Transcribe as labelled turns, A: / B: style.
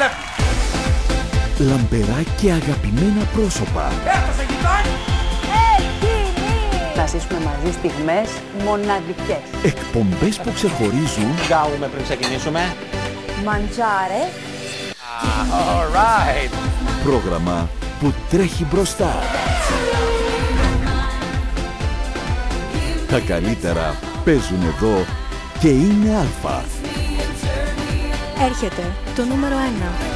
A: βλέπουν.
B: Λαμπερά και αγαπημένα πρόσωπα.
A: Έφτασε γητάνι.
C: Θα ζήσουμε μαζί στιγμές μοναδικές.
B: Εκπομπές που ξεχωρίζουν
A: Γκάουμε πριν ξεκινήσουμε.
C: Μαντζάρε.
A: Alright.
B: πρόγραμμα που τρέχει μπροστά. Τα καλύτερα παίζουν εδώ και είναι αλφα.
D: Έρχεται το νούμερο 1.